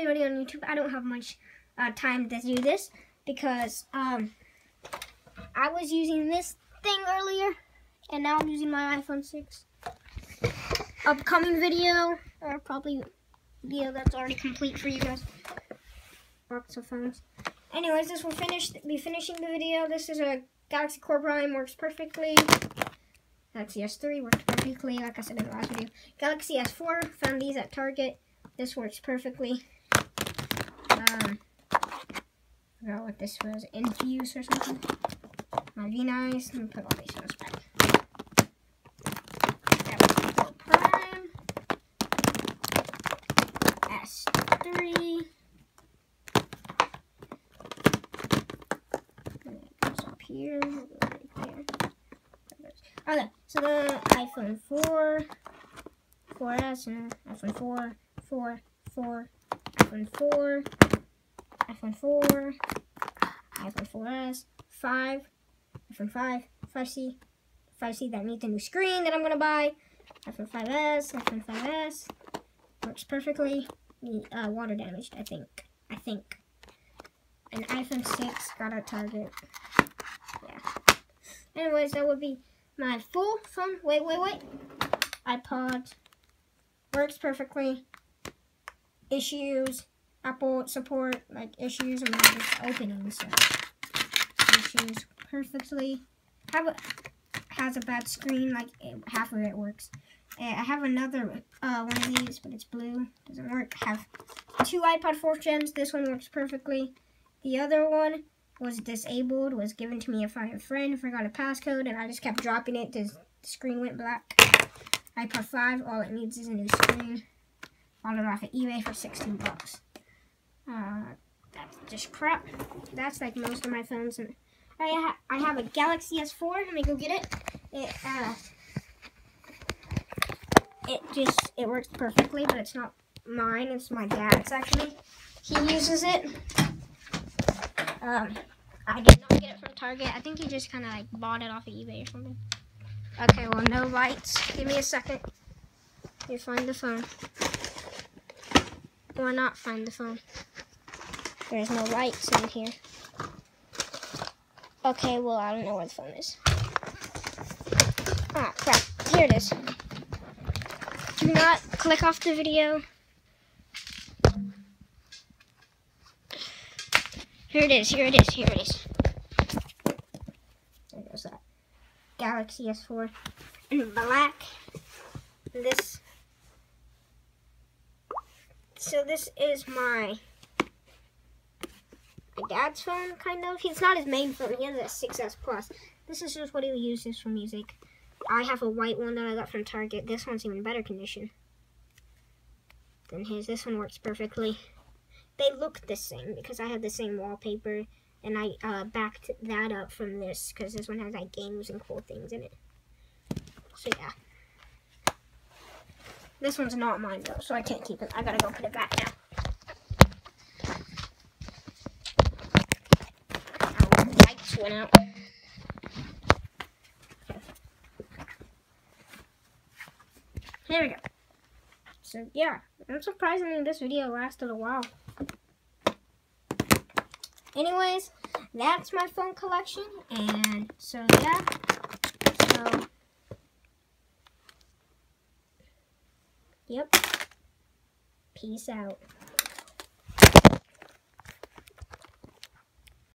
everybody on YouTube, I don't have much uh, time to do this because um, I was using this thing earlier, and now I'm using my iPhone 6. Upcoming video, or probably video that's already complete for you guys. Box of phones. Anyways, this will finish be finishing the video. This is a Galaxy Core Prime, works perfectly. Galaxy S3 works perfectly, like I said in the last video. Galaxy S4, found these at Target. This works perfectly. Um, forgot what this was, Infuse or something. My V-Nice, let me put all these phones back. Prime. S3. up here, right there. Okay, so the iPhone 4, 4S, and iPhone 4, 4, 4, iPhone 4, iPhone 4, iPhone 4S, 5, iPhone 5, 5C, 5C that needs a new screen that I'm going to buy, iPhone 5S, iPhone 5S, works perfectly, uh, water damaged, I think, I think. An iPhone 6 got a Target. Yeah. Anyways, that would be my full phone. Wait, wait, wait. iPod works perfectly. Issues, Apple support, like issues, I'm just opening so issues perfectly. Have a, has a bad screen, like it, half of it works. I have another uh, one of these, but it's blue. Doesn't work. Have two iPod 4 gens. This one works perfectly. The other one was disabled, was given to me by a friend, forgot a passcode, and I just kept dropping it. The screen went black. iPod 5, all it needs is a new screen. Bought it off of eBay for 16 bucks. Uh, that's just crap. That's like most of my phones. And I, ha I have a Galaxy S4. Let me go get it. It, uh, it just, it works perfectly, but it's not mine. It's my dad's, actually. He uses it. Um, I did not get it from Target. I think he just kind of like bought it off of eBay or something. Okay, well, no lights. Give me a second. You find the phone. Why not find the phone. There's no lights in here. Okay, well, I don't know where the phone is. Ah, crap. Here it is. Do not click off the video. Here it is, here it is, here it is. There goes that. Galaxy S4 in black. This. So this is my my dad's phone, kind of. It's not his main phone. He has a 6S Plus. This is just what he uses for music. I have a white one that I got from Target. This one's even better condition than his. This one works perfectly they look the same because I have the same wallpaper and I uh, backed that up from this because this one has like games and cool things in it. So yeah. This one's not mine though, so I can't keep it. I gotta go put it back now. the lights went out. There we go. So yeah, I'm surprisingly this video lasted a while. Anyways, that's my phone collection. And so, yeah. So, yep. Peace out.